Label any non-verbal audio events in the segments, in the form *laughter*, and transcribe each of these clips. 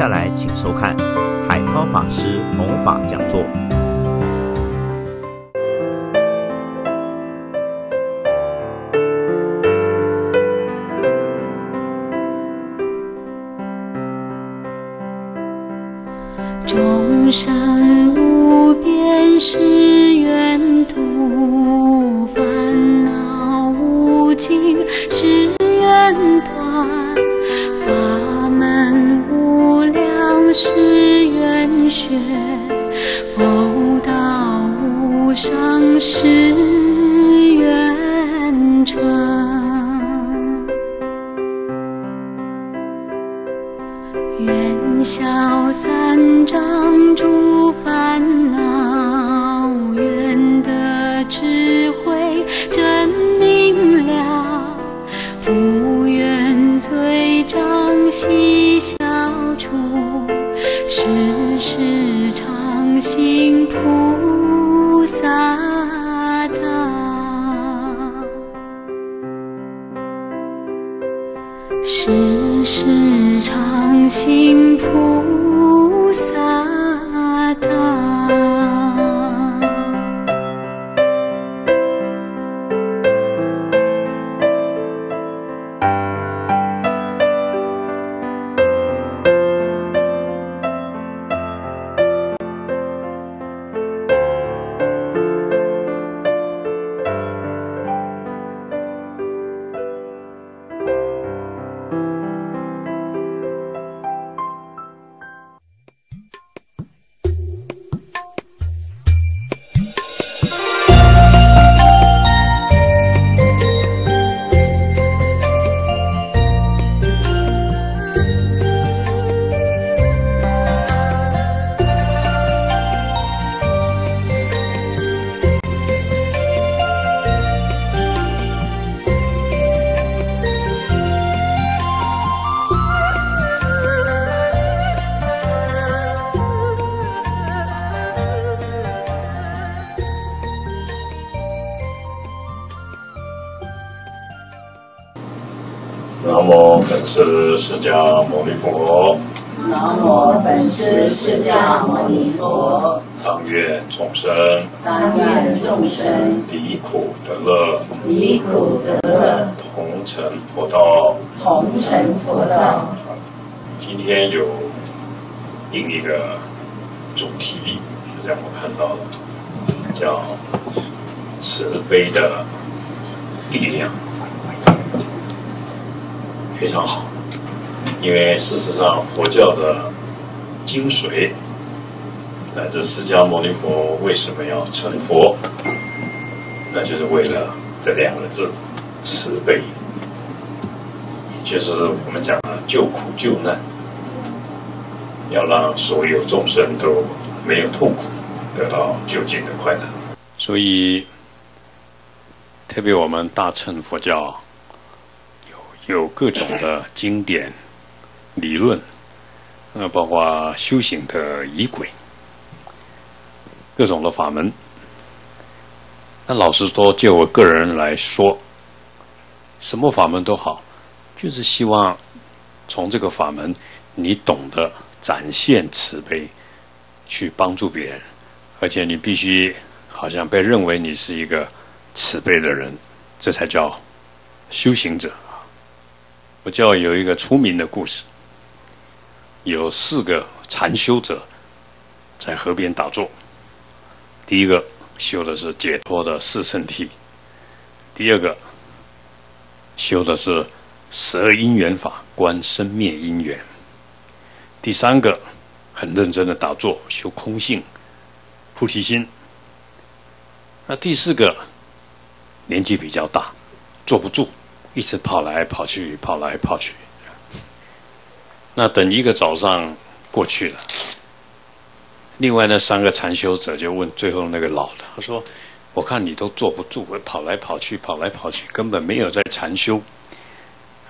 接下来请收看海涛法师弘法讲座。师释迦牟尼佛，南无本师释迦牟尼佛，当愿众生当愿众生离苦得乐，离苦得乐，同成佛道。同成佛道。今天有另一个主题，让我看到了，叫慈悲的力量，非常好。因为事实上，佛教的精髓，乃至释迦牟尼佛为什么要成佛，那就是为了这两个字——慈悲。就是我们讲的救苦救难，要让所有众生都没有痛苦，得到究竟的快乐。所以，特别我们大乘佛教有有各种的经典理论，呃，包括修行的仪轨，各种的法门。那老实说，就我个人来说，什么法门都好。就是希望从这个法门，你懂得展现慈悲，去帮助别人，而且你必须好像被认为你是一个慈悲的人，这才叫修行者。佛教有一个出名的故事，有四个禅修者在河边打坐，第一个修的是解脱的四圣谛，第二个修的是。十二因缘法观生灭因缘。第三个很认真的打坐修空性菩提心。那第四个年纪比较大，坐不住，一直跑来跑去，跑来跑去。那等一个早上过去了，另外那三个禅修者就问最后那个老的，他说：“我看你都坐不住，跑来跑去，跑来跑去，根本没有在禅修。”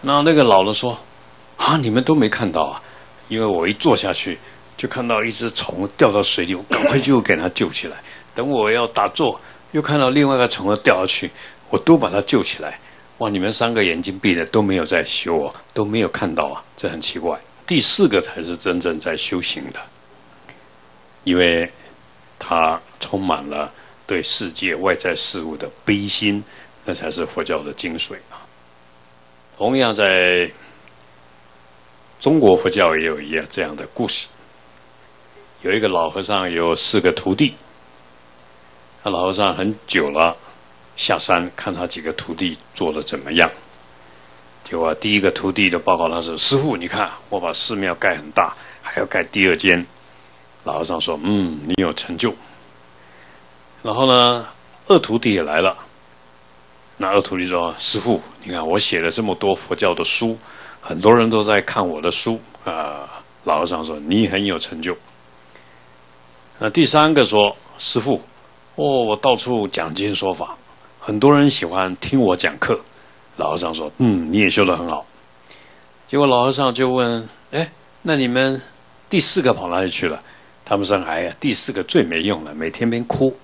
那那个老的说：“啊，你们都没看到啊，因为我一坐下去，就看到一只虫掉到水里，我赶快就给它救起来。等我要打坐，又看到另外一个虫子掉下去，我都把它救起来。哇，你们三个眼睛闭着都没有在修哦，都没有看到啊，这很奇怪。第四个才是真正在修行的，因为他充满了对世界外在事物的悲心，那才是佛教的精髓啊。同样，在中国佛教也有一样这样的故事。有一个老和尚有四个徒弟，他老和尚很久了下山看他几个徒弟做的怎么样。结果第一个徒弟就报告他说：“师傅，你看我把寺庙盖很大，还要盖第二间。”老和尚说：“嗯，你有成就。”然后呢，二徒弟也来了。那二徒弟说：“师傅，你看我写了这么多佛教的书，很多人都在看我的书啊。”老和尚说：“你很有成就。”那第三个说：“师傅，哦，我到处讲经说法，很多人喜欢听我讲课。”老和尚说：“嗯，你也修得很好。”结果老和尚就问：“哎，那你们第四个跑哪里去了？”他们说：“哎呀，第四个最没用了，每天边哭。”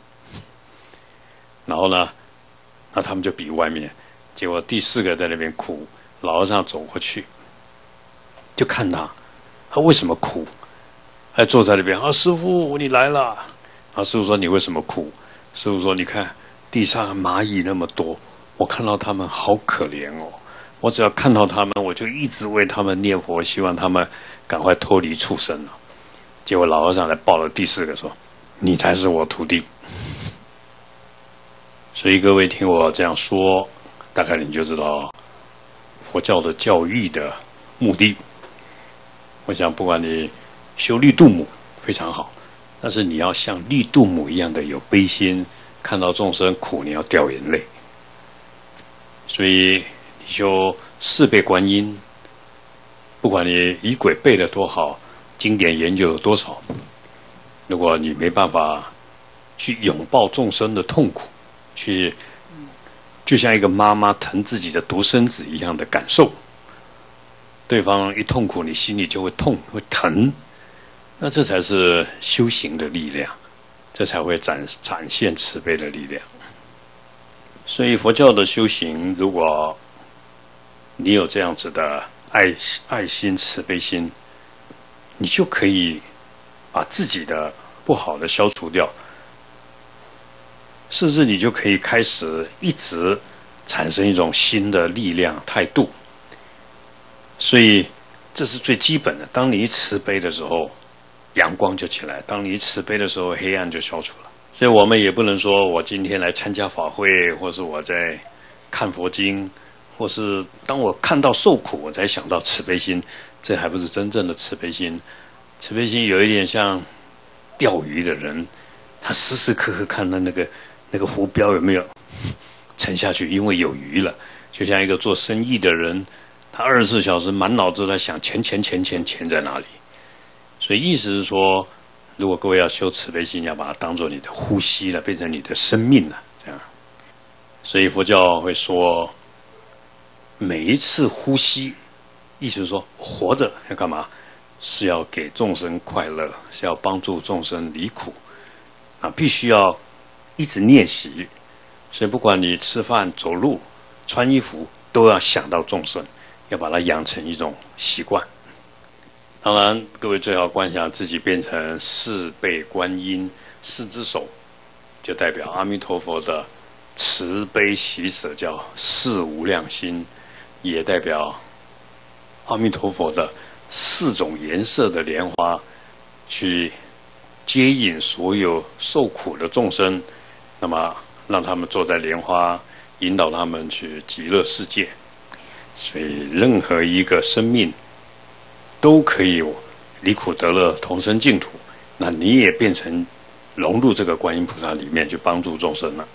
然后呢，那他们就比外面。结果第四个在那边哭，老和尚走过去，就看他，他为什么哭？还坐在那边啊，师傅你来了。啊，师傅说你为什么哭？师傅说你看地上蚂蚁那么多，我看到他们好可怜哦。我只要看到他们，我就一直为他们念佛，希望他们赶快脱离畜生了。结果老和尚来抱了第四个说：“你才是我徒弟。”所以各位听我这样说，大概你就知道佛教的教育的目的。我想不管你。修绿度母非常好，但是你要像绿度母一样的有悲心，看到众生苦，你要掉眼泪。所以你就四倍观音，不管你仪轨背的多好，经典研究了多少，如果你没办法去拥抱众生的痛苦，去就像一个妈妈疼自己的独生子一样的感受，对方一痛苦，你心里就会痛会疼。那这才是修行的力量，这才会展展现慈悲的力量。所以佛教的修行，如果你有这样子的爱爱心、慈悲心，你就可以把自己的不好的消除掉，甚至你就可以开始一直产生一种新的力量态度。所以这是最基本的。当你一慈悲的时候。阳光就起来。当你一慈悲的时候，黑暗就消除了。所以我们也不能说我今天来参加法会，或是我在看佛经，或是当我看到受苦，我才想到慈悲心。这还不是真正的慈悲心。慈悲心有一点像钓鱼的人，他时时刻刻看到那个那个浮标有没有 *laughs* 沉下去，因为有鱼了。就像一个做生意的人，他二十四小时满脑子在想钱钱钱钱钱在哪里。所以意思是说，如果各位要修慈悲心，要把它当做你的呼吸了，变成你的生命了，这样。所以佛教会说，每一次呼吸，意思是说，活着要干嘛？是要给众生快乐，是要帮助众生离苦，啊，必须要一直练习。所以不管你吃饭、走路、穿衣服，都要想到众生，要把它养成一种习惯。当然，各位最好观想自己变成四倍观音，四只手就代表阿弥陀佛的慈悲喜舍，叫四无量心，也代表阿弥陀佛的四种颜色的莲花，去接引所有受苦的众生，那么让他们坐在莲花，引导他们去极乐世界。所以，任何一个生命。都可以有离苦得乐，同生净土。那你也变成融入这个观音菩萨里面去帮助众生了。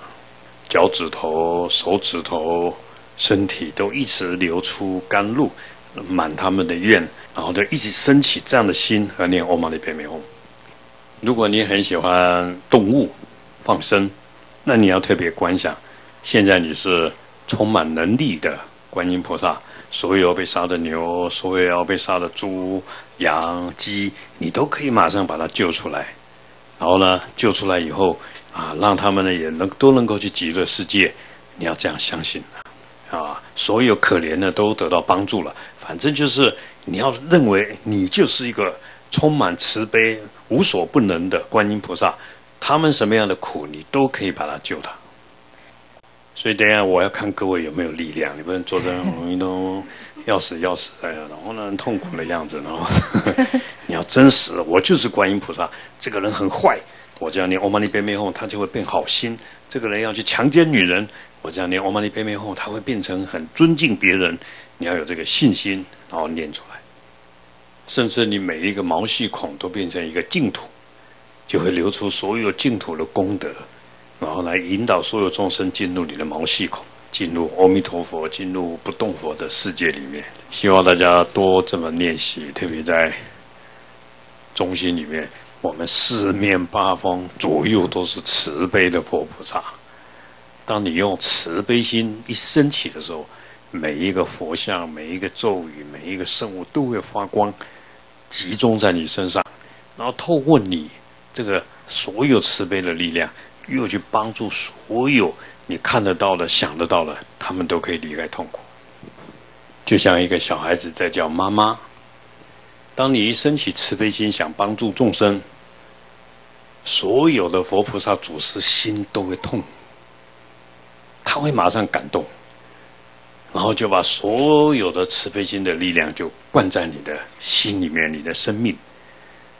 脚趾头、手指头、身体都一直流出甘露，满他们的愿，然后就一直升起这样的心和念欧玛尼贝美吽。如果你很喜欢动物放生，那你要特别观想，现在你是充满能力的观音菩萨。所有要被杀的牛，所有要被杀的猪、羊、鸡，你都可以马上把它救出来。然后呢，救出来以后啊，让他们呢也能都能够去极乐世界。你要这样相信啊，所有可怜的都得到帮助了。反正就是你要认为你就是一个充满慈悲、无所不能的观音菩萨，他们什么样的苦，你都可以把他救他。所以等下我要看各位有没有力量，你不能坐在那都要死要死哎呀，然后呢痛苦的样子，然后 *laughs* 你要真实，我就是观音菩萨，这个人很坏，我这样念欧玛尼贝美后，他就会变好心；这个人要去强奸女人，我这样念欧玛尼贝美后，他会变成很尊敬别人。你要有这个信心，然后念出来，甚至你每一个毛细孔都变成一个净土，就会流出所有净土的功德。然后来引导所有众生进入你的毛细孔，进入阿弥陀佛、进入不动佛的世界里面。希望大家多这么练习，特别在中心里面，我们四面八方左右都是慈悲的佛菩萨。当你用慈悲心一升起的时候，每一个佛像、每一个咒语、每一个圣物都会发光，集中在你身上，然后透过你这个所有慈悲的力量。又去帮助所有你看得到的、想得到的，他们都可以离开痛苦。就像一个小孩子在叫妈妈。当你一升起慈悲心，想帮助众生，所有的佛菩萨祖师心都会痛，他会马上感动，然后就把所有的慈悲心的力量就灌在你的心里面，你的生命，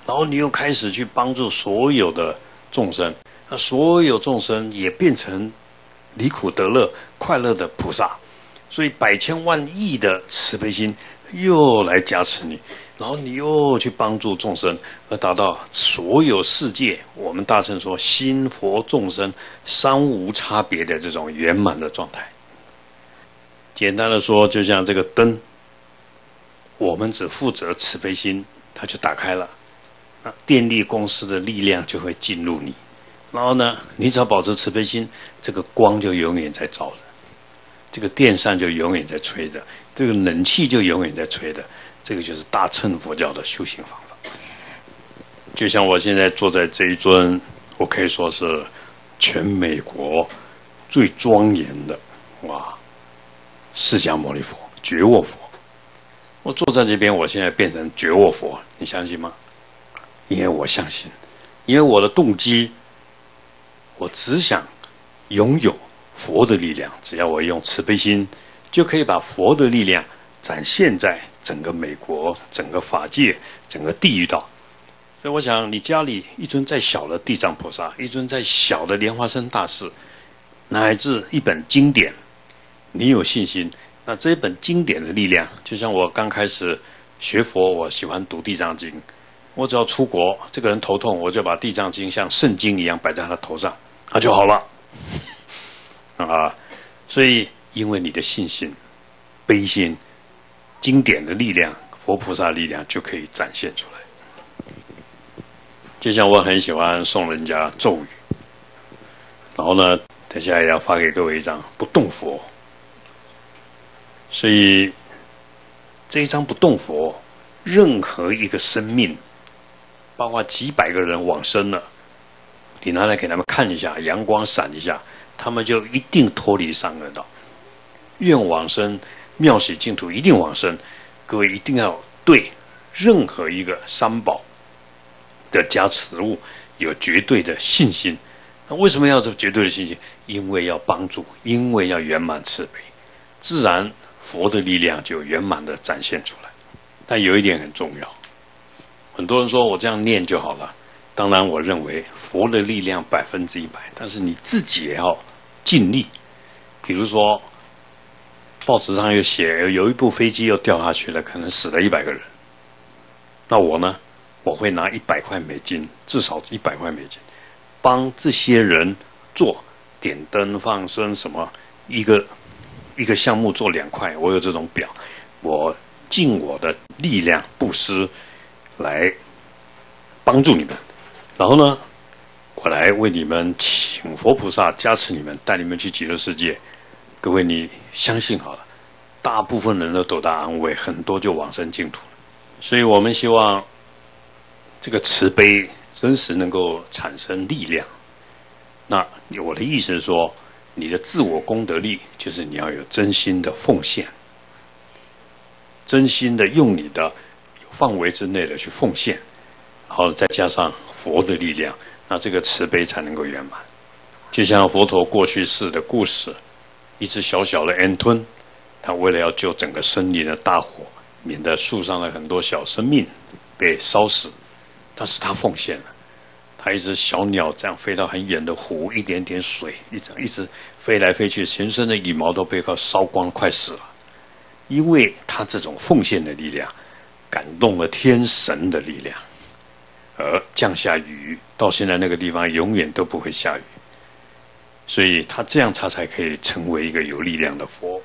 然后你又开始去帮助所有的众生。那所有众生也变成离苦得乐、快乐的菩萨，所以百千万亿的慈悲心又来加持你，然后你又去帮助众生，而达到所有世界。我们大乘说心佛众生三无差别的这种圆满的状态。简单的说，就像这个灯，我们只负责慈悲心，它就打开了，那电力公司的力量就会进入你。然后呢，你只要保持慈悲心，这个光就永远在照着，这个电扇就永远在吹着，这个冷气就永远在吹着。这个就是大乘佛教的修行方法。就像我现在坐在这一尊，我可以说是全美国最庄严的哇，释迦牟尼佛，觉沃佛。我坐在这边，我现在变成觉沃佛，你相信吗？因为我相信，因为我的动机。我只想拥有佛的力量，只要我用慈悲心，就可以把佛的力量展现在整个美国、整个法界、整个地狱道。所以，我想你家里一尊再小的地藏菩萨，一尊再小的莲花生大士，乃至一本经典，你有信心，那这一本经典的力量，就像我刚开始学佛，我喜欢读地藏经，我只要出国，这个人头痛，我就把地藏经像圣经一样摆在他的头上。那就好了，啊！所以，因为你的信心、悲心、经典的力量、佛菩萨力量就可以展现出来。就像我很喜欢送人家咒语，然后呢，等下也要发给各位一张不动佛。所以，这一张不动佛，任何一个生命，包括几百个人往生了。你拿来给他们看一下，阳光闪一下，他们就一定脱离三恶道，愿往生妙喜净土，一定往生。各位一定要对任何一个三宝的加持物有绝对的信心。那为什么要这绝对的信心？因为要帮助，因为要圆满慈悲，自然佛的力量就圆满的展现出来。但有一点很重要，很多人说我这样念就好了。当然，我认为佛的力量百分之一百，但是你自己也要尽力。比如说，报纸上又写有一部飞机又掉下去了，可能死了一百个人。那我呢？我会拿一百块美金，至少一百块美金，帮这些人做点灯、放生什么一个一个项目做两块。我有这种表，我尽我的力量布施来帮助你们。然后呢，我来为你们请佛菩萨加持你们，带你们去极乐世界。各位，你相信好了，大部分人都得到安慰，很多就往生净土。所以我们希望这个慈悲真实能够产生力量。那我的意思是说，你的自我功德力就是你要有真心的奉献，真心的用你的范围之内的去奉献，然后再加上佛的力量，那这个慈悲才能够圆满。就像佛陀过去世的故事，一只小小的恩吞，他为了要救整个森林的大火，免得树上的很多小生命被烧死，但是他奉献了。他一只小鸟这样飞到很远的湖，一点点水，一直一直飞来飞去，全身的羽毛都被它烧光，快死了。因为他这种奉献的力量，感动了天神的力量，而降下雨，到现在那个地方永远都不会下雨。所以他这样，他才可以成为一个有力量的佛。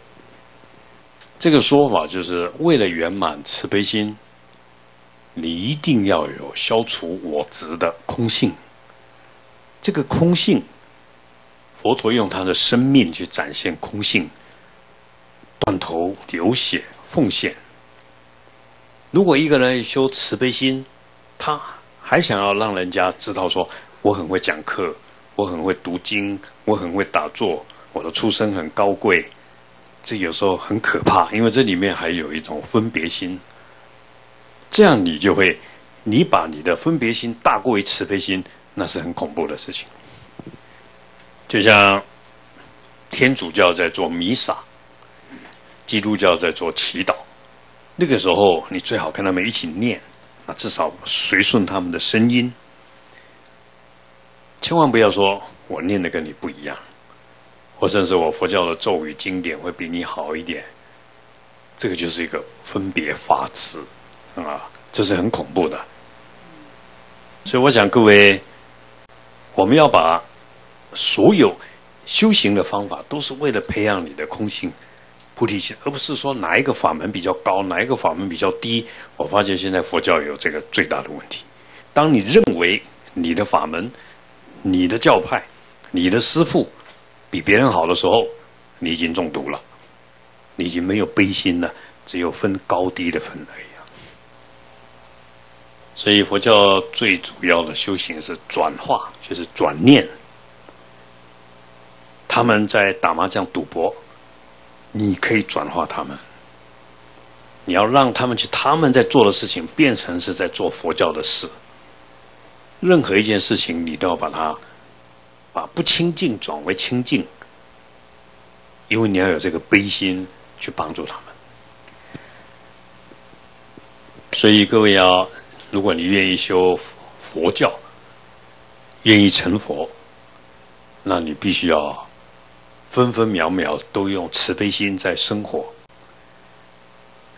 这个说法就是为了圆满慈悲心。你一定要有消除我执的空性。这个空性，佛陀用他的生命去展现空性，断头流血奉献。如果一个人修慈悲心，他还想要让人家知道说我很会讲课，我很会读经，我很会打坐，我的出身很高贵，这有时候很可怕，因为这里面还有一种分别心。这样你就会，你把你的分别心大过于慈悲心，那是很恐怖的事情。就像天主教在做弥撒，基督教在做祈祷，那个时候你最好跟他们一起念，啊，至少随顺他们的声音，千万不要说我念的跟你不一样，或甚至我佛教的咒语经典会比你好一点，这个就是一个分别法执。啊，这是很恐怖的，所以我想各位，我们要把所有修行的方法，都是为了培养你的空性、菩提心，而不是说哪一个法门比较高，哪一个法门比较低。我发现现在佛教有这个最大的问题：当你认为你的法门、你的教派、你的师父比别人好的时候，你已经中毒了，你已经没有悲心了，只有分高低的分而已。所以佛教最主要的修行是转化，就是转念。他们在打麻将、赌博，你可以转化他们。你要让他们去他们在做的事情变成是在做佛教的事。任何一件事情，你都要把它把不清净转为清净，因为你要有这个悲心去帮助他们。所以各位要。如果你愿意修佛教，愿意成佛，那你必须要分分秒秒都用慈悲心在生活。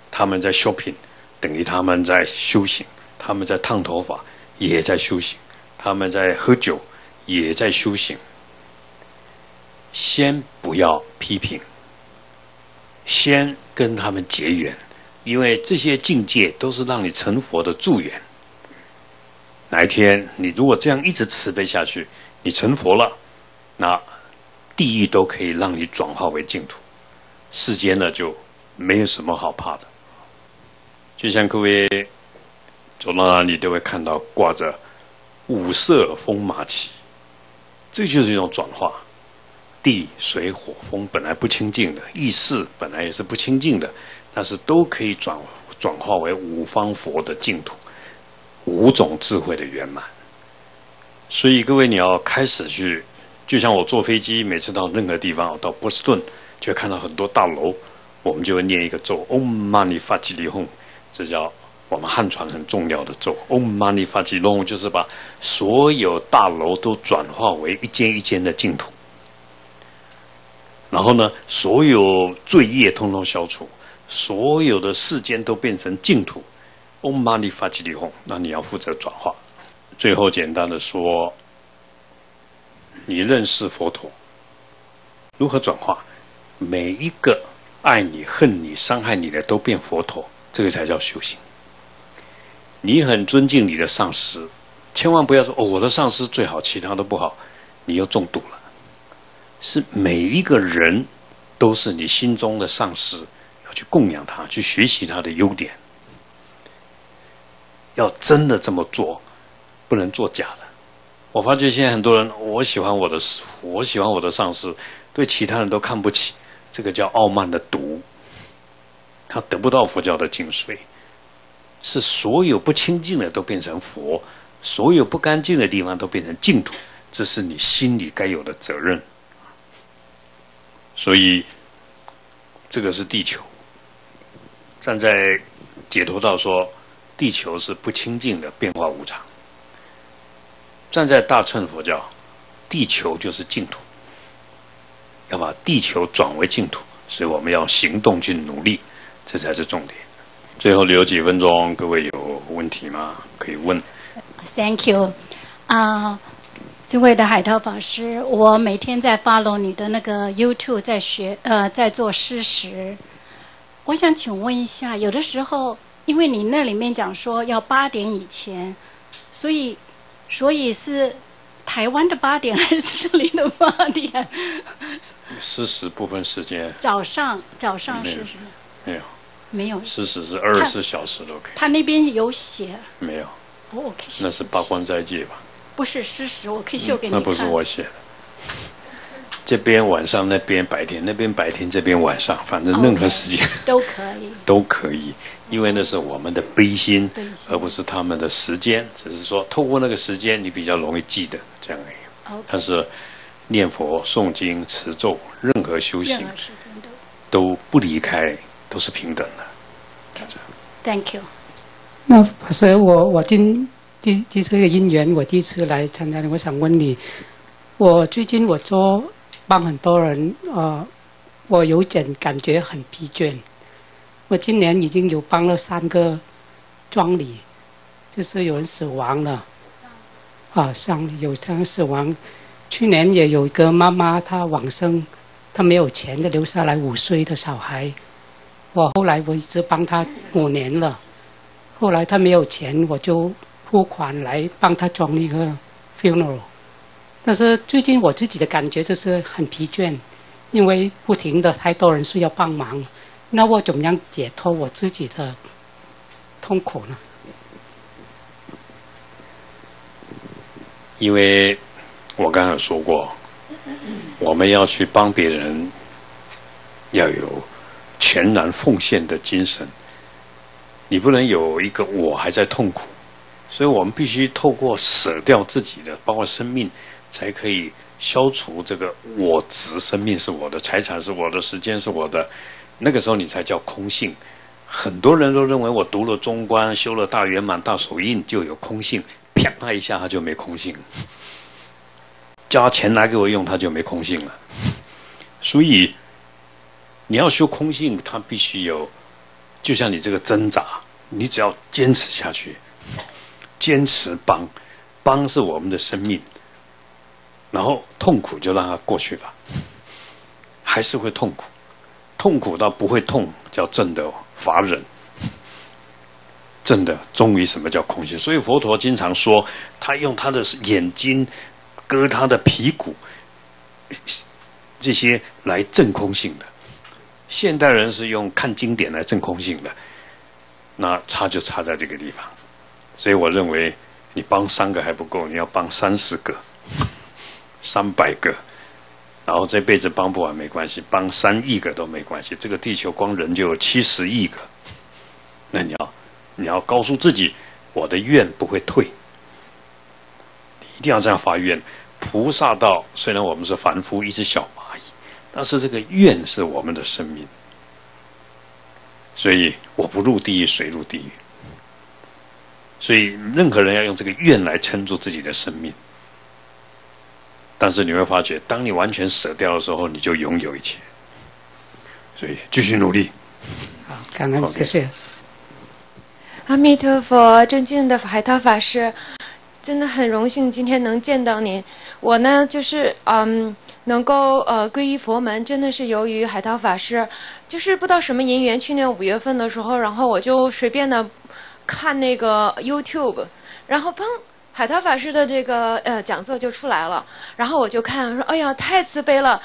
他们在 shopping，等于他们在修行；他们在烫头发，也在修行；他们在喝酒，也在修行。先不要批评，先跟他们结缘。因为这些境界都是让你成佛的助缘。哪一天你如果这样一直慈悲下去，你成佛了，那地狱都可以让你转化为净土，世间呢就没有什么好怕的。就像各位走到哪里都会看到挂着五色风马旗，这就是一种转化。地水火风本来不清净的，意识本来也是不清净的。但是都可以转转化为五方佛的净土，五种智慧的圆满。所以各位，你要开始去，就像我坐飞机，每次到任何地方，到波士顿就会看到很多大楼，我们就会念一个咒：Om Mani p a c h i l Hum，这叫我们汉传很重要的咒。Om Mani p a c h i l Hum 就是把所有大楼都转化为一间一间的净土，然后呢，所有罪业通通消除。所有的世间都变成净土，Om Mani p a c h i l Hum，那你要负责转化。最后简单的说，你认识佛陀，如何转化？每一个爱你、恨你、伤害你的都变佛陀，这个才叫修行。你很尊敬你的上司，千万不要说哦，我的上司最好，其他都不好，你又中毒了。是每一个人都是你心中的上司。要去供养他，去学习他的优点。要真的这么做，不能做假的。我发觉现在很多人，我喜欢我的，我喜欢我的上司，对其他人都看不起，这个叫傲慢的毒。他得不到佛教的精髓，是所有不清净的都变成佛，所有不干净的地方都变成净土，这是你心里该有的责任。所以，这个是地球。站在解脱道说，地球是不清净的，变化无常。站在大乘佛教，地球就是净土，要把地球转为净土，所以我们要行动去努力。这才是重点。最后留几分钟，各位有问题吗？可以问。Thank you，啊，这位的海涛法师，我每天在 follow 你的那个 YouTube，在学呃，在做施食。我想请问一下，有的时候，因为你那里面讲说要八点以前，所以所以是台湾的八点还是这里的八点？四十部分时间。早上，早上是什么？没有。没有，事实是二十四小时都可以。他那边有写。没有。我可以。那是八关斋戒吧？不是事实，我可以秀给你看。那不是我写的。这边晚上，那边白天，那边白天，这边晚上，反正任何时间 *laughs* 都可以。*laughs* 都可以，因为那是我们的悲心，而不是他们的时间。只是说，透过那个时间，你比较容易记得这样而已。但是念佛、诵经、持咒，任何修行都不离开。都是平等的。Thank you。那法师，我我今第第这个姻缘，我第一次来参加的，我想问你，我最近我做帮很多人，呃，我有点感觉很疲倦。我今年已经有帮了三个庄礼，就是有人死亡了，啊，丧礼有人死亡。去年也有一个妈妈，她往生，她没有钱，就留下来五岁的小孩。我后来我一直帮她五年了，后来她没有钱，我就付款来帮她装一个 funeral。但是最近我自己的感觉就是很疲倦，因为不停的太多人需要帮忙，那我怎么样解脱我自己的痛苦呢？因为我刚才说过，我们要去帮别人，要有。全然奉献的精神，你不能有一个我还在痛苦，所以我们必须透过舍掉自己的，包括生命，才可以消除这个我执。生命是我的，财产是我的，时间是我的，那个时候你才叫空性。很多人都认为我读了中观，修了大圆满、大手印就有空性，啪他一下他就没空性，叫他钱拿给我用，他就没空性了。所以。你要修空性，它必须有，就像你这个挣扎，你只要坚持下去，坚持帮，帮是我们的生命，然后痛苦就让它过去吧，还是会痛苦，痛苦到不会痛，叫正的法忍，正的终于什么叫空性？所以佛陀经常说，他用他的眼睛割他的皮骨，这些来证空性的。现代人是用看经典来证空性的，那差就差在这个地方。所以我认为，你帮三个还不够，你要帮三十个、三百个，然后这辈子帮不完没关系，帮三亿个都没关系。这个地球光人就有七十亿个，那你要你要告诉自己，我的愿不会退，一定要这样发愿。菩萨道虽然我们是凡夫，一只小蚂蚁。但是这个愿是我们的生命，所以我不入地狱，谁入地狱？所以任何人要用这个愿来撑住自己的生命。但是你会发觉，当你完全舍掉的时候，你就拥有一切。所以继续努力。好，感恩谢谢。阿弥陀佛，尊敬的海涛法师，真的很荣幸今天能见到您。我呢，就是嗯。能够呃皈依佛门，真的是由于海涛法师，就是不知道什么因缘，去年五月份的时候，然后我就随便的看那个 YouTube，然后砰，海涛法师的这个呃讲座就出来了，然后我就看说，哎呀，太慈悲了，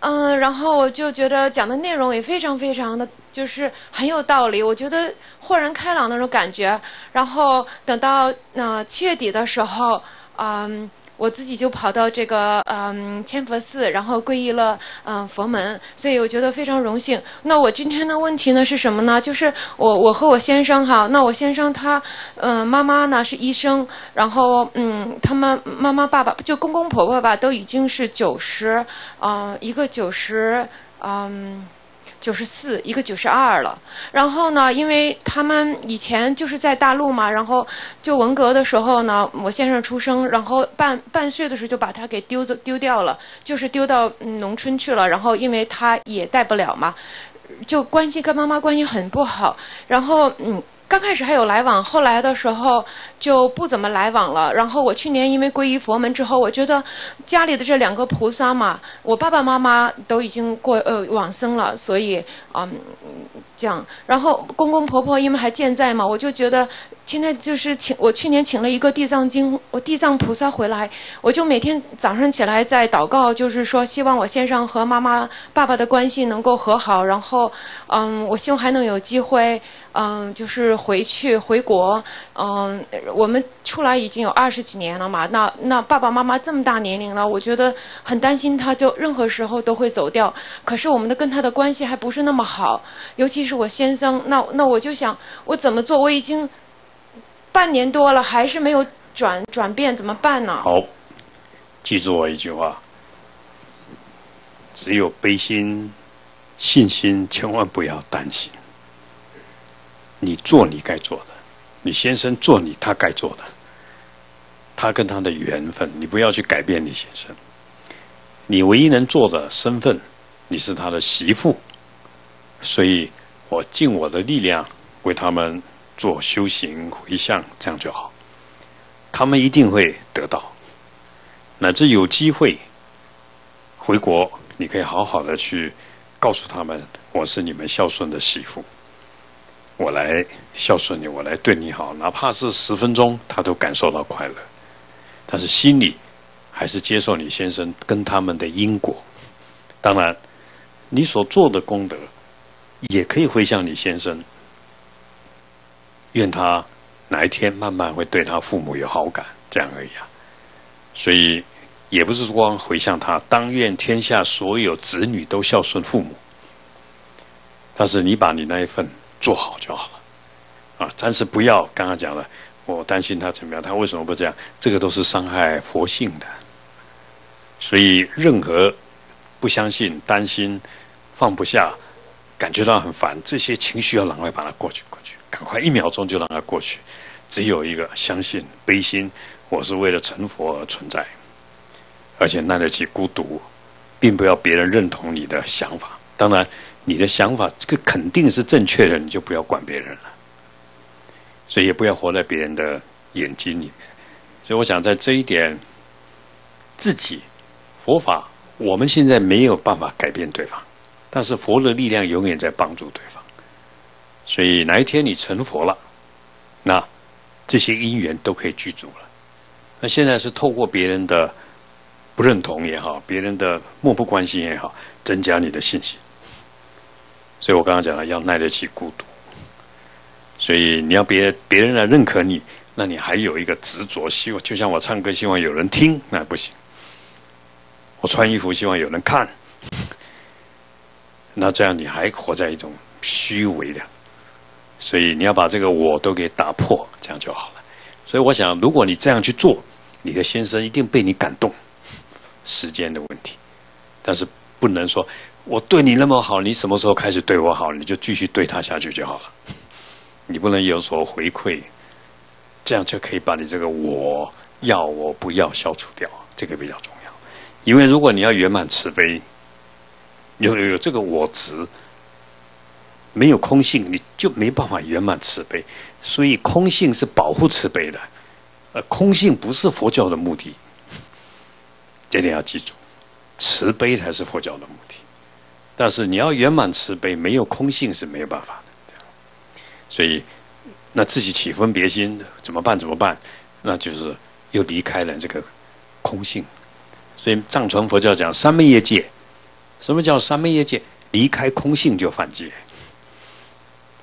嗯，然后我就觉得讲的内容也非常非常的就是很有道理，我觉得豁然开朗那种感觉，然后等到那七月底的时候，嗯。我自己就跑到这个嗯千佛寺，然后皈依了嗯佛门，所以我觉得非常荣幸。那我今天的问题呢是什么呢？就是我我和我先生哈，那我先生他嗯妈妈呢是医生，然后嗯他们妈妈爸爸就公公婆婆吧都已经是九十，嗯一个九十嗯。九十四，一个九十二了。然后呢，因为他们以前就是在大陆嘛，然后就文革的时候呢，我先生出生，然后半半岁的时候就把他给丢走丢掉了，就是丢到农村去了。然后因为他也带不了嘛，就关系跟妈妈关系很不好。然后嗯。刚开始还有来往，后来的时候就不怎么来往了。然后我去年因为皈依佛门之后，我觉得家里的这两个菩萨嘛，我爸爸妈妈都已经过呃往生了，所以嗯这样。然后公公婆婆因为还健在嘛，我就觉得现在就是请我去年请了一个地藏经，我地藏菩萨回来，我就每天早上起来在祷告，就是说希望我先生和妈妈爸爸的关系能够和好。然后嗯，我希望还能有机会。嗯，就是回去回国，嗯，我们出来已经有二十几年了嘛。那那爸爸妈妈这么大年龄了，我觉得很担心，他就任何时候都会走掉。可是我们的跟他的关系还不是那么好，尤其是我先生。那那我就想，我怎么做？我已经半年多了，还是没有转转变，怎么办呢？好，记住我一句话：只有悲心、信心，千万不要担心。你做你该做的，你先生做你他该做的，他跟他的缘分，你不要去改变你先生。你唯一能做的身份，你是他的媳妇，所以我尽我的力量为他们做修行回向，这样就好。他们一定会得到，乃至有机会回国，你可以好好的去告诉他们，我是你们孝顺的媳妇。我来孝顺你，我来对你好，哪怕是十分钟，他都感受到快乐。但是心里还是接受你先生跟他们的因果。当然，你所做的功德也可以回向你先生，愿他哪一天慢慢会对他父母有好感，这样而已啊。所以也不是光回向他，当愿天下所有子女都孝顺父母。但是你把你那一份。做好就好了，啊！但是不要刚刚讲了，我担心他怎么样，他为什么不这样？这个都是伤害佛性的。所以，任何不相信、担心、放不下、感觉到很烦，这些情绪要赶快把它过去，过去，赶快一秒钟就让它过去。只有一个相信、悲心，我是为了成佛而存在，而且耐得起孤独，并不要别人认同你的想法。当然。你的想法，这个肯定是正确的，你就不要管别人了。所以也不要活在别人的眼睛里面。所以我想在这一点，自己佛法，我们现在没有办法改变对方，但是佛的力量永远在帮助对方。所以哪一天你成佛了，那这些因缘都可以具足了。那现在是透过别人的不认同也好，别人的漠不关心也好，增加你的信心。所以我刚刚讲了，要耐得起孤独。所以你要别别人来认可你，那你还有一个执着，希望就像我唱歌，希望有人听，那不行。我穿衣服，希望有人看，那这样你还活在一种虚伪的。所以你要把这个我都给打破，这样就好了。所以我想，如果你这样去做，你的先生一定被你感动。时间的问题，但是不能说。我对你那么好，你什么时候开始对我好，你就继续对他下去就好了。你不能有所回馈，这样就可以把你这个我要我不要消除掉，这个比较重要。因为如果你要圆满慈悲，有有这个我执，没有空性，你就没办法圆满慈悲。所以空性是保护慈悲的，呃，空性不是佛教的目的，这点要记住，慈悲才是佛教的目的。但是你要圆满慈悲，没有空性是没有办法的。所以，那自己起分别心怎么办？怎么办？那就是又离开了这个空性。所以藏传佛教讲三昧业界，什么叫三昧业界？离开空性就犯戒。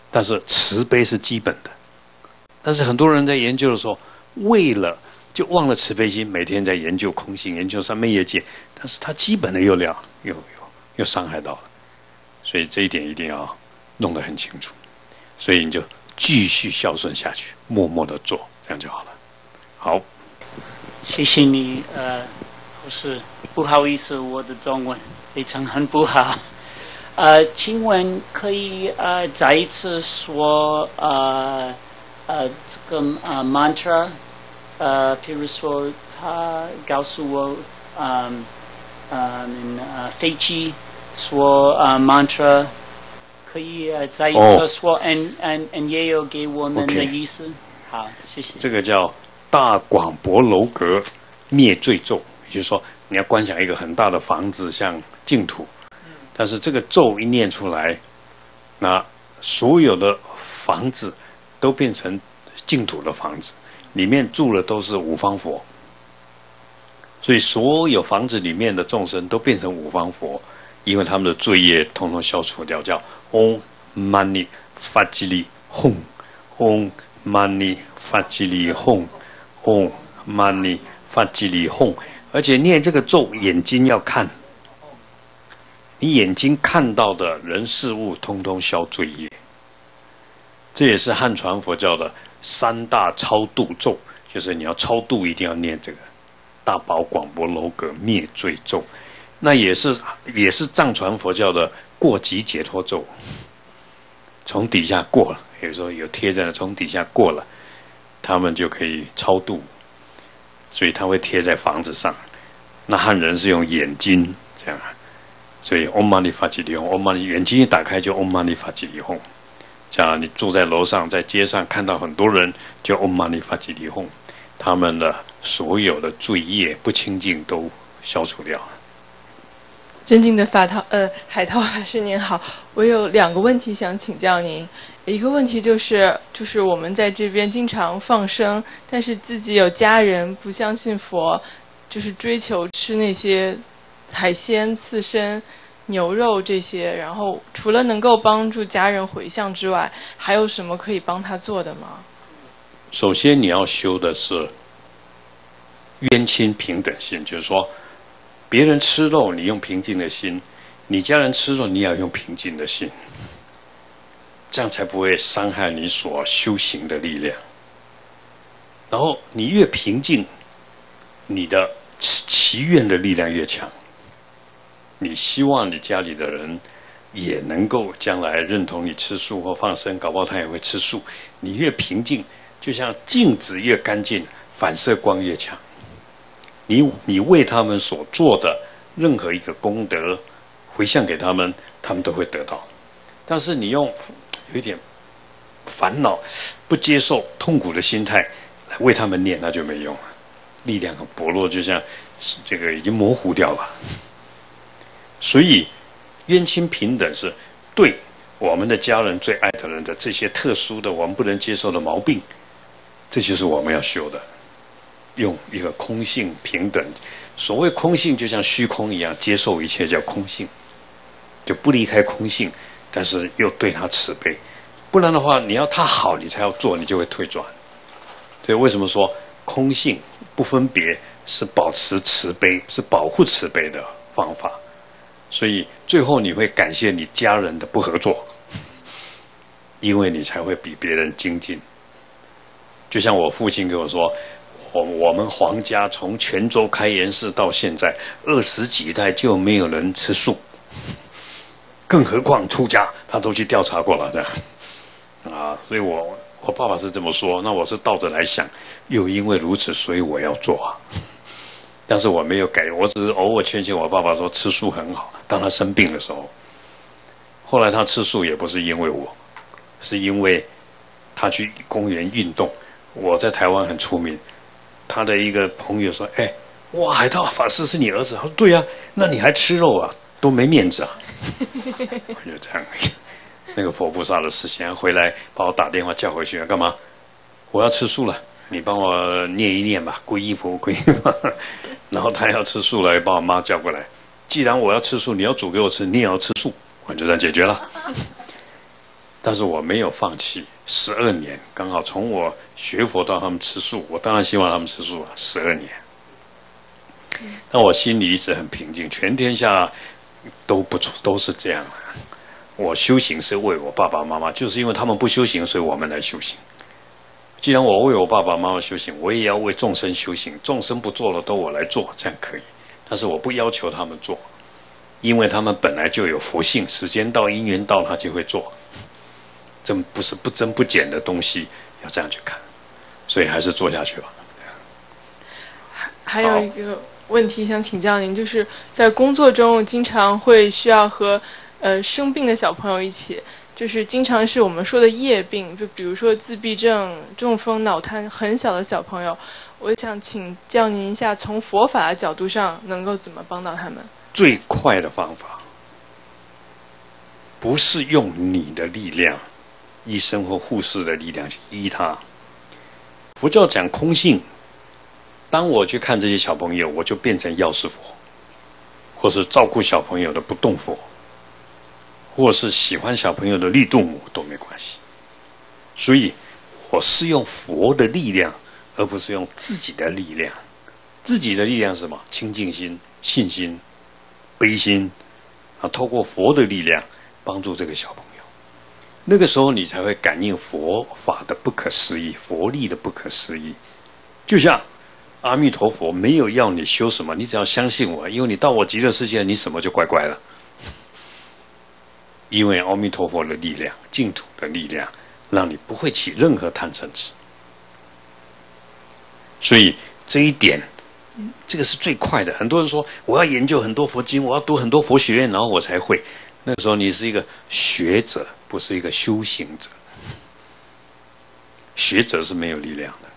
但是慈悲是基本的。但是很多人在研究的时候，为了就忘了慈悲心，每天在研究空性，研究三昧业界，但是他基本的又了，又又又伤害到了，所以这一点一定要弄得很清楚。所以你就继续孝顺下去，默默的做，这样就好了。好，谢谢你。呃，不是不好意思，我的中文非常很不好。*laughs* 呃，请问可以呃再一次说呃呃这个呃 mantra？呃，譬如说他告诉我，嗯呃飞机说呃 mantra，可以呃再一次说，and and and 也有给我们的意思。好，谢谢。这个叫大广博楼阁灭罪咒，也就是说你要观想一个很大的房子像净土。但是这个咒一念出来，那所有的房子都变成净土的房子，里面住的都是五方佛，所以所有房子里面的众生都变成五方佛，因为他们的罪业统统消除掉，叫 Om Mani Fajili Hum，Om Mani Fajili Hum，Om Mani Fajili Hum，而且念这个咒，眼睛要看。你眼睛看到的人事物，通通消罪业。这也是汉传佛教的三大超度咒，就是你要超度，一定要念这个大宝广博楼阁灭罪咒。那也是也是藏传佛教的过级解脱咒，从底下过了，有时候有贴在，从底下过了，他们就可以超度。所以他会贴在房子上。那汉人是用眼睛这样。所以，Om Mani f a j i l i Om Mani，眼睛一打开就 Om Mani f a j i l i Om。像你住在楼上，在街上看到很多人，就 Om Mani f a j i l i Om，他们的所有的罪业不清净都消除掉。尊敬的法涛呃海涛法师您好，我有两个问题想请教您。一个问题就是，就是我们在这边经常放生，但是自己有家人不相信佛，就是追求吃那些。海鲜、刺身、牛肉这些，然后除了能够帮助家人回向之外，还有什么可以帮他做的吗？首先，你要修的是冤亲平等心，就是说，别人吃肉，你用平静的心；你家人吃肉，你也要用平静的心，这样才不会伤害你所修行的力量。然后，你越平静，你的祈愿的力量越强。你希望你家里的人也能够将来认同你吃素或放生，搞不好他也会吃素。你越平静，就像镜子越干净，反射光越强。你你为他们所做的任何一个功德回向给他们，他们都会得到。但是你用有一点烦恼、不接受痛苦的心态来为他们念，那就没用了，力量很薄弱，就像这个已经模糊掉了。所以，冤亲平等是对我们的家人最爱的人的这些特殊的我们不能接受的毛病，这就是我们要修的。用一个空性平等，所谓空性就像虚空一样，接受一切叫空性，就不离开空性，但是又对他慈悲。不然的话，你要他好，你才要做，你就会退转。对为什么说空性不分别是保持慈悲，是保护慈悲的方法？所以最后你会感谢你家人的不合作，因为你才会比别人精进。就像我父亲跟我说，我我们皇家从泉州开元寺到现在二十几代就没有人吃素，更何况出家，他都去调查过了，这样啊。所以我我爸爸是这么说，那我是倒着来想，又因为如此，所以我要做啊。但是我没有改，我只是偶尔劝劝我爸爸说吃素很好。当他生病的时候，后来他吃素也不是因为我，是因为他去公园运动。我在台湾很出名，他的一个朋友说：“哎，哇，海涛法师是你儿子？”他说：“对呀，那你还吃肉啊？多没面子啊！” *laughs* 我就这样，*laughs* 那个佛菩萨的事情回来把我打电话叫回去，干嘛？我要吃素了，你帮我念一念吧，皈依佛，皈依。*laughs* 然后他要吃素了，把我妈叫过来。既然我要吃素，你要煮给我吃，你也要吃素，我就这样解决了。但是我没有放弃。十二年，刚好从我学佛到他们吃素，我当然希望他们吃素啊。十二年，但我心里一直很平静。全天下都不错，都是这样。我修行是为我爸爸妈妈，就是因为他们不修行，所以我们来修行。既然我为我爸爸妈妈修行，我也要为众生修行。众生不做了，都我来做，这样可以。但是我不要求他们做，因为他们本来就有佛性，时间到，因缘到，他就会做。这不是不增不减的东西，要这样去看，所以还是做下去吧。还还有一个问题想请教您，就是在工作中经常会需要和呃生病的小朋友一起，就是经常是我们说的夜病，就比如说自闭症、中风、脑瘫，很小的小朋友，我想请教您一下，从佛法的角度上，能够怎么帮到他们？最快的方法，不是用你的力量。医生或护士的力量去医他。佛教讲空性，当我去看这些小朋友，我就变成药师佛，或是照顾小朋友的不动佛，或是喜欢小朋友的绿度母都没关系。所以，我是用佛的力量，而不是用自己的力量。自己的力量是什么？清净心、信心、悲心啊！透过佛的力量帮助这个小朋友。那个时候，你才会感应佛法的不可思议，佛力的不可思议。就像阿弥陀佛没有要你修什么，你只要相信我，因为你到我极乐世界，你什么就乖乖了。*laughs* 因为阿弥陀佛的力量，净土的力量，让你不会起任何贪嗔痴。所以这一点，这个是最快的。很多人说，我要研究很多佛经，我要读很多佛学院，然后我才会。那时候，你是一个学者。不是一个修行者，学者是没有力量的，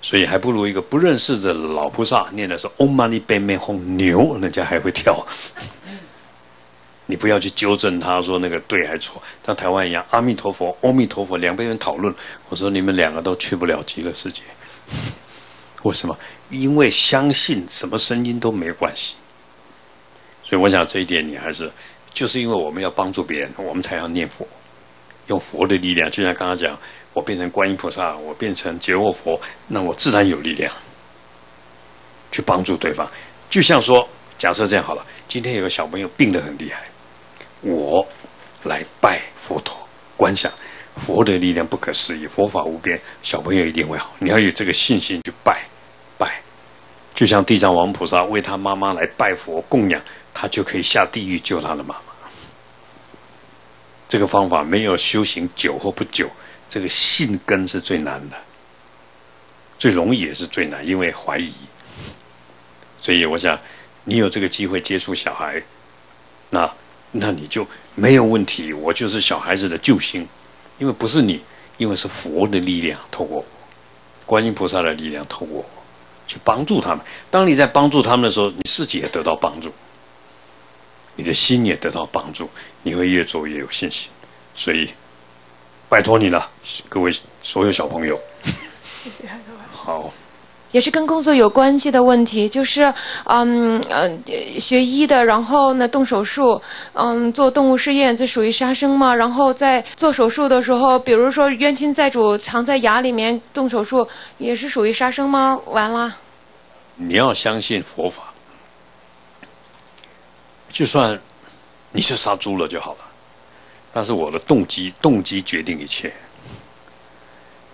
所以还不如一个不认识的老菩萨念的是 “Om Mani Padme Hum” 牛，人家还会跳。*laughs* 你不要去纠正他说那个对还错，像台湾一样，阿弥陀佛，阿弥陀佛，两边人讨论，我说你们两个都去不了极乐世界。*laughs* 为什么？因为相信什么声音都没关系。所以我想这一点你还是。就是因为我们要帮助别人，我们才要念佛，用佛的力量。就像刚刚讲，我变成观音菩萨，我变成觉沃佛，那我自然有力量去帮助对方。就像说，假设这样好了，今天有个小朋友病得很厉害，我来拜佛陀，观想佛的力量不可思议，佛法无边，小朋友一定会好。你要有这个信心去拜拜，就像地藏王菩萨为他妈妈来拜佛供养，他就可以下地狱救他的妈妈。这个方法没有修行久或不久，这个信根是最难的，最容易也是最难，因为怀疑。所以我想，你有这个机会接触小孩，那那你就没有问题。我就是小孩子的救星，因为不是你，因为是佛的力量透过我，观音菩萨的力量透过我去帮助他们。当你在帮助他们的时候，你自己也得到帮助。你的心也得到帮助，你会越做越有信心，所以拜托你了，各位所有小朋友。谢谢好。也是跟工作有关系的问题，就是嗯嗯，学医的，然后呢动手术，嗯做动物试验，这属于杀生吗？然后在做手术的时候，比如说冤亲债主藏在牙里面动手术，也是属于杀生吗？完了。你要相信佛法。就算你是杀猪了就好了，但是我的动机，动机决定一切。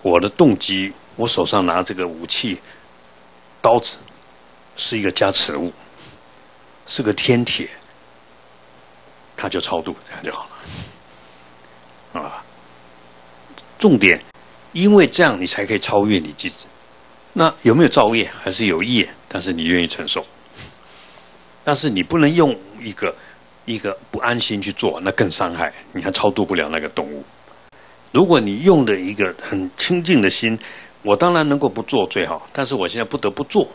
我的动机，我手上拿这个武器，刀子，是一个加持物，是个天铁，它就超度，这样就好了。啊，重点，因为这样你才可以超越你自己。那有没有造业？还是有业？但是你愿意承受？但是你不能用。一个一个不安心去做，那更伤害，你还超度不了那个动物。如果你用的一个很清净的心，我当然能够不做最好，但是我现在不得不做，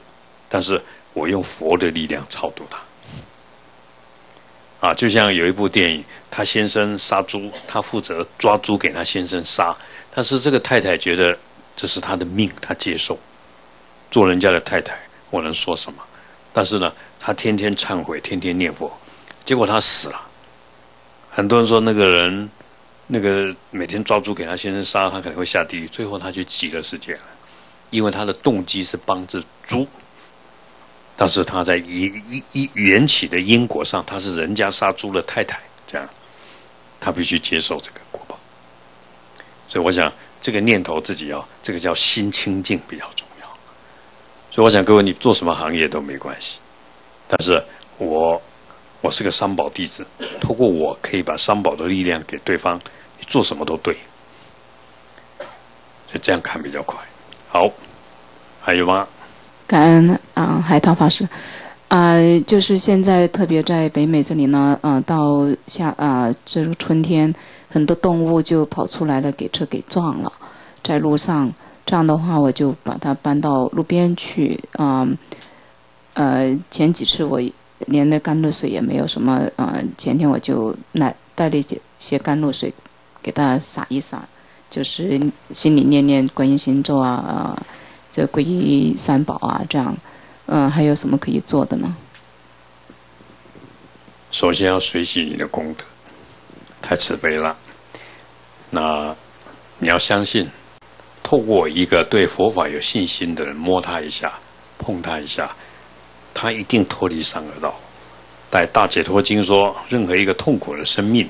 但是我用佛的力量超度他。啊，就像有一部电影，他先生杀猪，他负责抓猪给他先生杀，但是这个太太觉得这是他的命，他接受，做人家的太太，我能说什么？但是呢？他天天忏悔，天天念佛，结果他死了。很多人说那个人那个每天抓猪给他先生杀，他可能会下地狱。最后他就极乐世界了，因为他的动机是帮着猪，但是他在一一一缘起的因果上，他是人家杀猪的太太，这样他必须接受这个果报。所以我想，这个念头自己要这个叫心清净比较重要。所以我想各位，你做什么行业都没关系，但是我。我是个三宝弟子，透过我可以把三宝的力量给对方，你做什么都对，就这样看比较快。好，还有吗？感恩啊，海涛法师啊，就是现在特别在北美这里呢，啊，到夏啊，这个春天，很多动物就跑出来了，给车给撞了，在路上，这样的话，我就把它搬到路边去啊，呃前几次我。连那甘露水也没有什么，嗯，前天我就来带了一些些甘露水，给他洒一洒，就是心里念念观音心咒啊，这皈依三宝啊，这样，嗯，还有什么可以做的呢？首先要随喜你的功德，太慈悲了。那你要相信，透过一个对佛法有信心的人摸他一下，碰他一下。他一定脱离三恶道。在《大解脱经》说，任何一个痛苦的生命，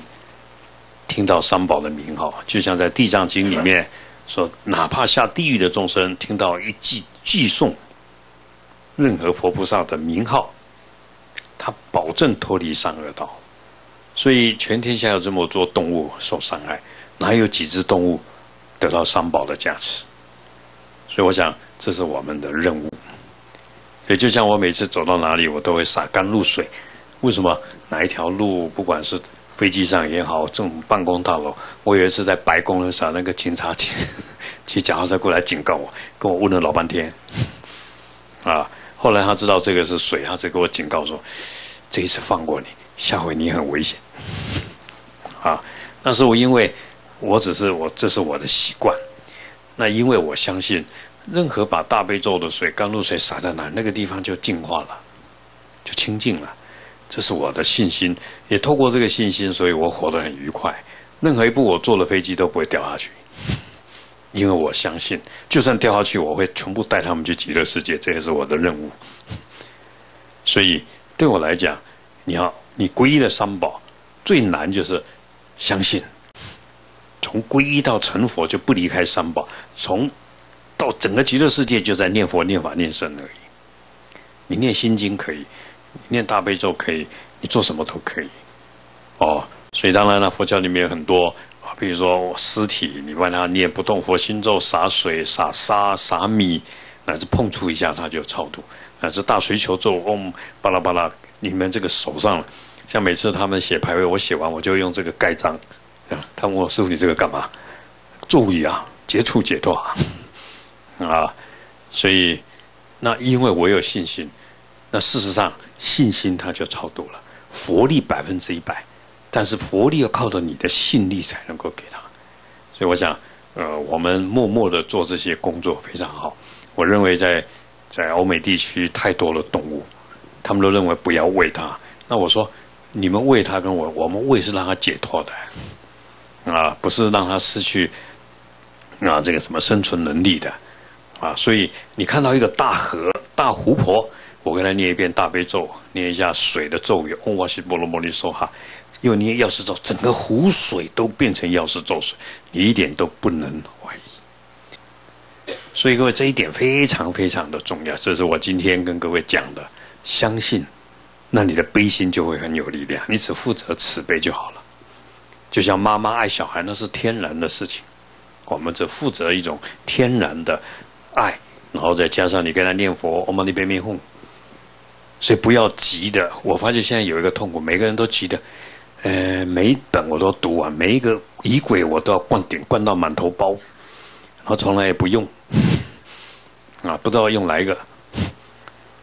听到三宝的名号，就像在《地藏经》里面说，哪怕下地狱的众生，听到一记寄诵任何佛菩萨的名号，他保证脱离三恶道。所以，全天下有这么多动物受伤害，哪有几只动物得到三宝的加持？所以，我想这是我们的任务。也就像我每次走到哪里，我都会洒甘露水。为什么？哪一条路，不管是飞机上也好，这种办公大楼，我有一次在白宫的时候，那个警察骑骑脚踏车过来警告我，跟我问了老半天。啊，后来他知道这个是水，他只给我警告说：这一次放过你，下回你很危险。啊，但是我因为我只是我这是我的习惯，那因为我相信。任何把大悲咒的水、甘露水洒在哪，那个地方就净化了，就清净了。这是我的信心，也透过这个信心，所以我活得很愉快。任何一步我坐的飞机都不会掉下去，因为我相信，就算掉下去，我会全部带他们去极乐世界，这也是我的任务。所以对我来讲，你要你皈依了三宝，最难就是相信。从皈依到成佛，就不离开三宝。从到整个极乐世界就在念佛、念法、念僧而已。你念心经可以，念大悲咒可以，你做什么都可以。哦，所以当然了，佛教里面有很多啊，比如说尸体，你帮他念不动佛心咒，洒水、洒沙、洒米，乃至碰触一下他就超度。乃至大水球咒，嗡巴拉巴拉，你们这个手上，像每次他们写牌位，我写完我就用这个盖章。他问我师傅，你这个干嘛？咒语啊，接触解脱。啊，啊所以那因为我有信心，那事实上信心它就超度了，佛力百分之一百，但是佛力要靠着你的信力才能够给他，所以我想，呃，我们默默的做这些工作非常好。我认为在在欧美地区太多的动物，他们都认为不要喂它，那我说你们喂它跟我我们喂是让它解脱的，啊，不是让它失去啊这个什么生存能力的。啊，所以你看到一个大河、大湖泊，我跟他念一遍大悲咒，念一下水的咒语，嗡哇西波罗摩尼梭哈，又念药师咒，整个湖水都变成药师咒水，你一点都不能怀疑。所以各位，这一点非常非常的重要，这是我今天跟各位讲的。相信，那你的悲心就会很有力量，你只负责慈悲就好了。就像妈妈爱小孩，那是天然的事情，我们只负责一种天然的。爱，然后再加上你跟他念佛，我们那边灭哄，所以不要急的。我发现现在有一个痛苦，每个人都急的，呃，每一本我都读完，每一个仪轨我都要灌顶，灌到满头包，然后从来也不用，*laughs* 啊，不知道用哪一个，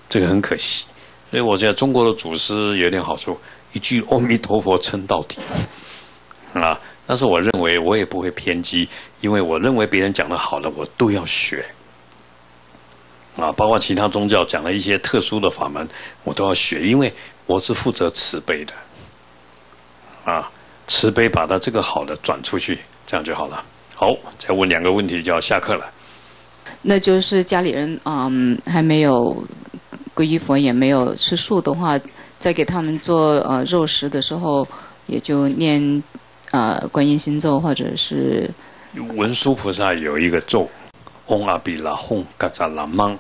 这个很可惜。所以我觉得中国的祖师有点好处，一句阿弥陀佛撑到底，啊，但是我认为我也不会偏激，因为我认为别人讲的好的，我都要学。啊，包括其他宗教讲了一些特殊的法门，我都要学，因为我是负责慈悲的。啊，慈悲把它这个好的转出去，这样就好了。好，再问两个问题就要下课了。那就是家里人嗯还没有皈依佛，也没有吃素的话，在给他们做呃肉食的时候，也就念呃观音心咒，或者是文殊菩萨有一个咒，嗡阿比拉吽嘎扎拉芒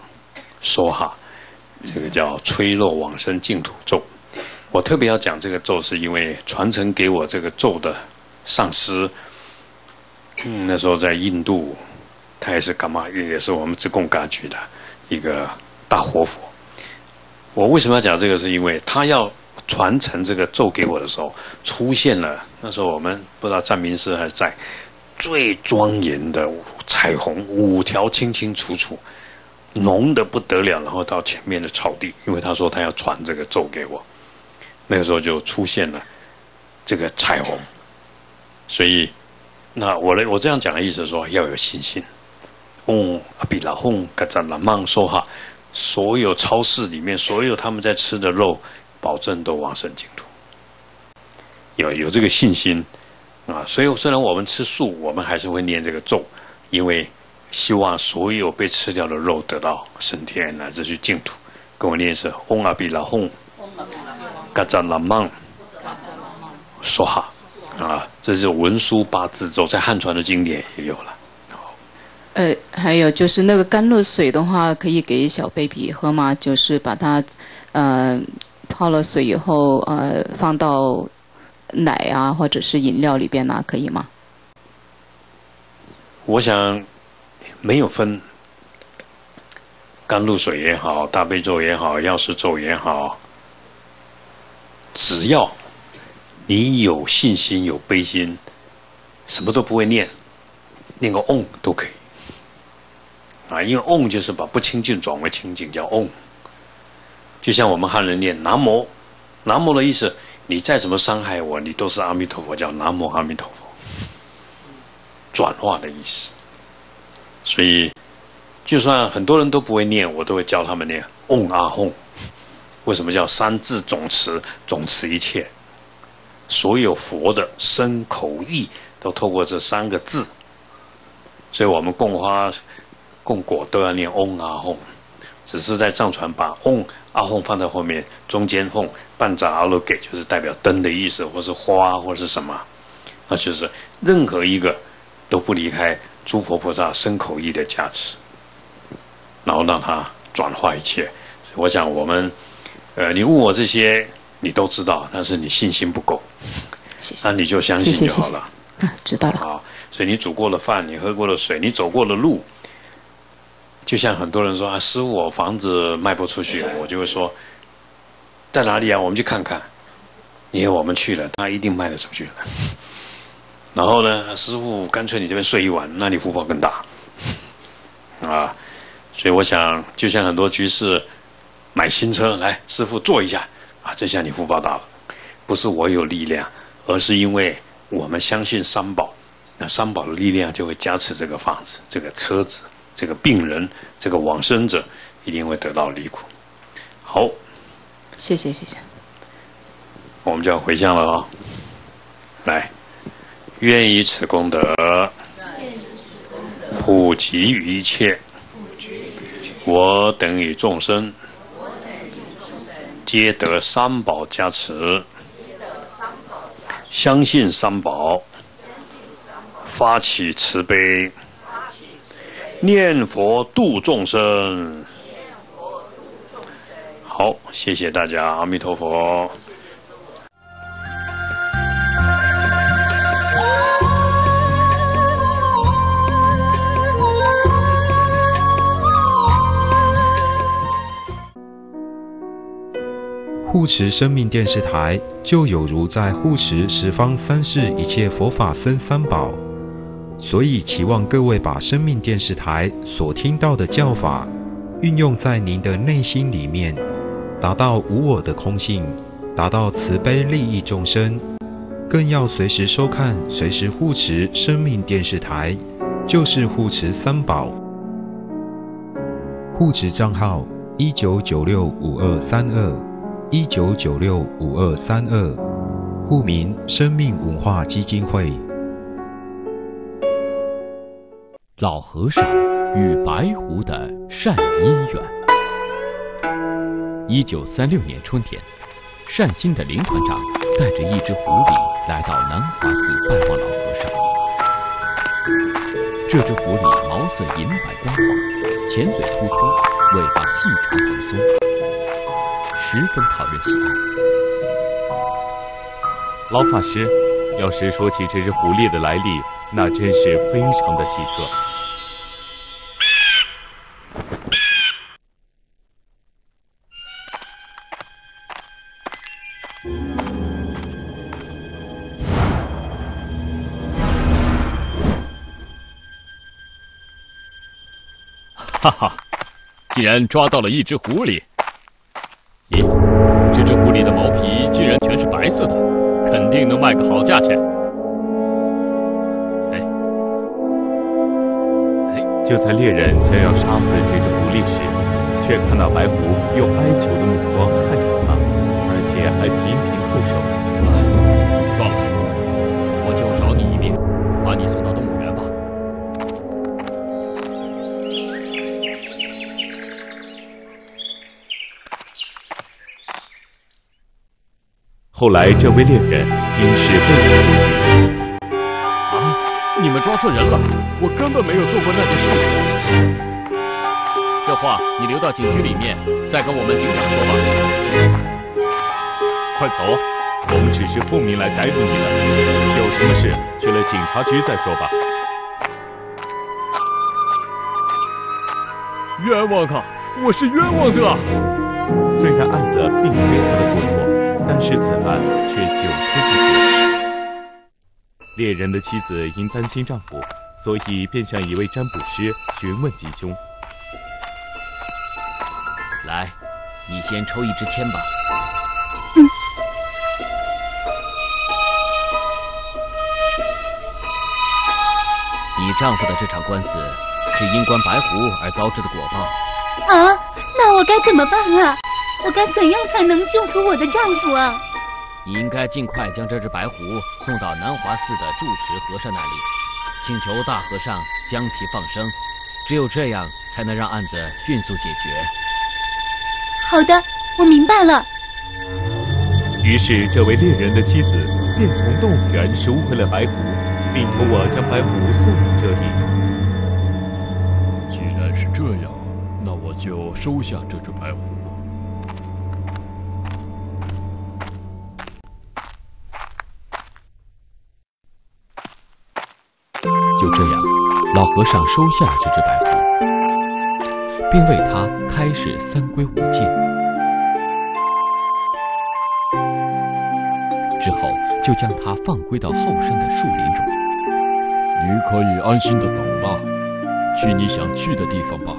说哈，这个叫吹落往生净土咒。我特别要讲这个咒，是因为传承给我这个咒的上师，嗯，那时候在印度，他也是干嘛？也是我们自贡嘎举的一个大活佛。我为什么要讲这个？是因为他要传承这个咒给我的时候，出现了那时候我们不知道占明师还是在最庄严的彩虹，五条清清楚楚，浓的不得了，然后到前面的草地，因为他说他要传这个咒给我。那个时候就出现了这个彩虹，所以那我来我这样讲的意思说要有信心。嗡阿比拉吽嘎扎拉曼说哈，所有超市里面所有他们在吃的肉，保证都往生净土。有有这个信心啊，所以虽然我们吃素，我们还是会念这个咒，因为希望所有被吃掉的肉得到升天乃至去净土。跟我念是嗡阿比拉吽。嘎扎拉曼说哈啊，这是文殊八字咒，在汉传的经典也有了。呃，还有就是那个甘露水的话，可以给小 baby 喝吗？就是把它呃泡了水以后，呃放到奶啊或者是饮料里边啊，可以吗？我想没有分甘露水也好，大悲咒也好，药师咒也好。只要你有信心、有悲心，什么都不会念，念个嗡都可以。啊，因为嗡就是把不清净转为清净，叫嗡。就像我们汉人念南无，南无的意思，你再怎么伤害我，你都是阿弥陀佛，叫南无阿弥陀佛。转化的意思。所以，就算很多人都不会念，我都会教他们念嗡阿吽。为什么叫三字总持？总持一切，所有佛的身口意都透过这三个字。所以我们供花、供果都要念嗡阿吽，只是在藏传把嗡阿吽放在后面，中间奉半扎阿罗给，就是代表灯的意思，或是花，或是什么，那就是任何一个都不离开诸佛菩萨身口意的加持，然后让它转化一切。我想我们。呃，你问我这些，你都知道，但是你信心不够，那你就相信就好了。啊，知道了。啊，所以你煮过的饭，你喝过的水，你走过的路，就像很多人说啊，师傅，我房子卖不出去，我就会说，在哪里啊？我们去看看。因为我们去了，他一定卖得出去。然后呢，师傅，干脆你这边睡一晚，那你福报更大。啊，所以我想，就像很多居士。买新车来，师傅坐一下啊！这下你福报大了，不是我有力量，而是因为我们相信三宝，那三宝的力量就会加持这个房子、这个车子、这个病人、这个往生者，一定会得到离苦。好，谢谢谢谢，我们就要回向了啊！来，愿以此功德普及于一切，我等与众生。皆得三宝加持，相信三宝，发起慈悲，念佛度众生。好，谢谢大家，阿弥陀佛。护持生命电视台，就有如在护持十方三世一切佛法僧三宝，所以期望各位把生命电视台所听到的教法，运用在您的内心里面，达到无我的空性，达到慈悲利益众生，更要随时收看，随时护持生命电视台，就是护持三宝。护持账号：一九九六五二三二。一九九六五二三二，户民生命文化基金会。老和尚与白狐的善因缘。一九三六年春天，善心的林团长带着一只狐狸来到南华寺拜望老和尚。这只狐狸毛色银白光滑，前嘴突出，尾巴细长蓬松，十分讨人喜爱。老法师，要是说起这只狐狸的来历，那真是非常的奇特。哈哈，既然抓到了一只狐狸！狐狸的毛皮竟然全是白色的，肯定能卖个好价钱。哎，哎，就在猎人将要杀死这只狐狸时，却看到白狐用哀求的目光看着他，而且还频频叩首。算了，我就饶你一命，把你送后来，这位猎人因事被捕。啊！你们抓错人了，我根本没有做过那件事情。这话你留到警局里面再跟我们警长说吧。快走，我们只是奉命来逮捕你的，有什么事去了警察局再说吧。冤枉啊！我是冤枉的。虽然案子并非他的过错。但是此案却久拖不决。猎人的妻子因担心丈夫，所以便向一位占卜师询问吉凶。来，你先抽一支签吧。嗯。你丈夫的这场官司是因关白狐而遭致的果报。啊，那我该怎么办啊？我该怎样才能救出我的丈夫啊？你应该尽快将这只白狐送到南华寺的住持和尚那里，请求大和尚将其放生，只有这样才能让案子迅速解决。好的，我明白了。于是，这位猎人的妻子便从动物园赎回了白狐，并托我将白狐送到这里。既然是这样，那我就收下这只白狐。老和尚收下了这只白狐，并为它开始三归五戒。之后，就将它放归到后山的树林中。你可以安心的走了，去你想去的地方吧。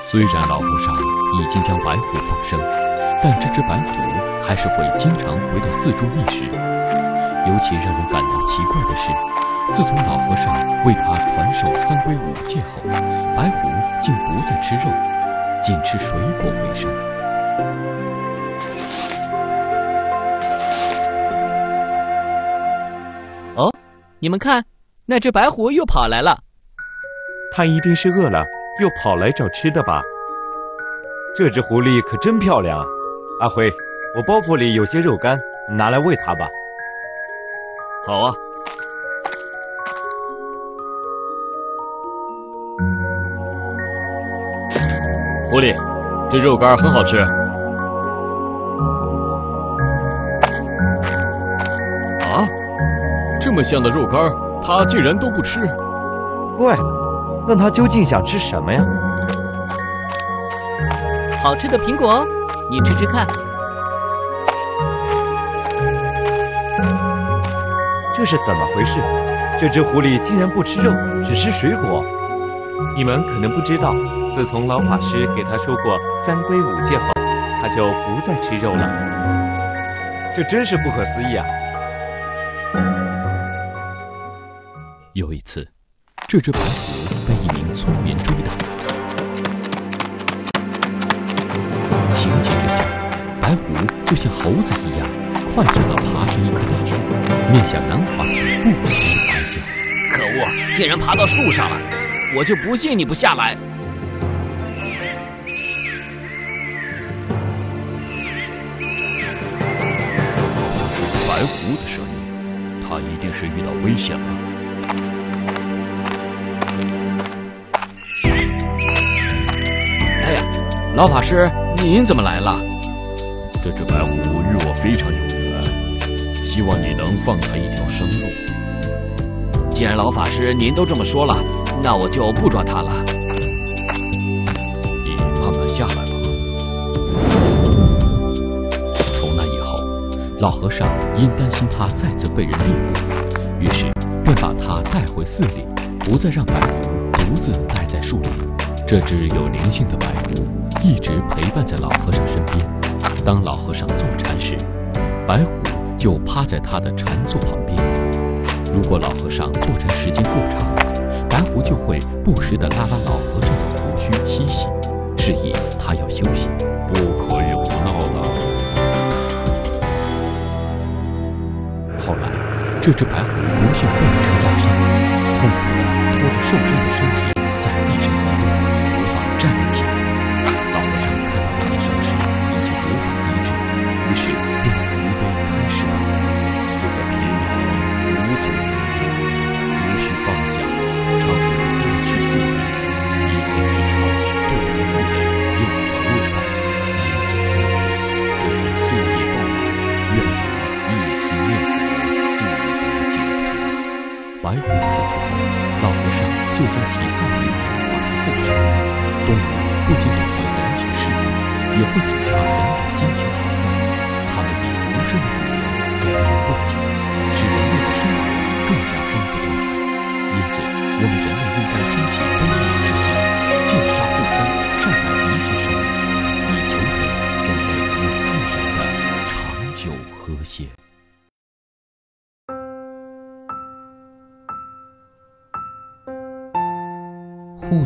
虽然老和尚已经将白虎放生，但这只白虎。还是会经常回到寺中觅食。尤其让人感到奇怪的是，自从老和尚为他传授三归五戒后，白狐竟不再吃肉，仅吃水果为生。哦，你们看，那只白狐又跑来了。它一定是饿了，又跑来找吃的吧？这只狐狸可真漂亮啊！阿辉。我包袱里有些肉干，拿来喂它吧。好啊，狐狸，这肉干很好吃。啊，这么香的肉干，它竟然都不吃。怪了，那它究竟想吃什么呀？好吃的苹果，你吃吃看。这是怎么回事？这只狐狸竟然不吃肉，只吃水果。你们可能不知道，自从老法师给他说过三归五戒后，他就不再吃肉了。这真是不可思议啊！有一次，这只白狐被一名村民就像猴子一样，快速地爬上一棵大树，面向南华寺不停地哀叫：“可恶，竟然爬到树上了！我就不信你不下来！”好像是白狐的声音，他一定是遇到危险了。哎呀，老法师，您怎么来了？这只白狐与我非常有缘，希望你能放它一条生路。既然老法师您都这么说了，那我就不抓它了。你慢慢下来吧。从那以后，老和尚因担心它再次被人猎捕，于是便把它带回寺里，不再让白狐独自待在树林。这只有灵性的白狐一直陪伴在老和尚身边。当老和尚坐禅时，白虎就趴在他的禅坐旁边。如果老和尚坐禅时间过长，白虎就会不时地拉拉老和尚的胡须嬉戏，示意他要休息，不可以胡闹了。后来，这只白虎不幸被车压伤，痛苦地拖着受伤的身体白虎死去后，老和尚就将其葬于南华寺后山。动物不仅懂得人情世故，也会体察人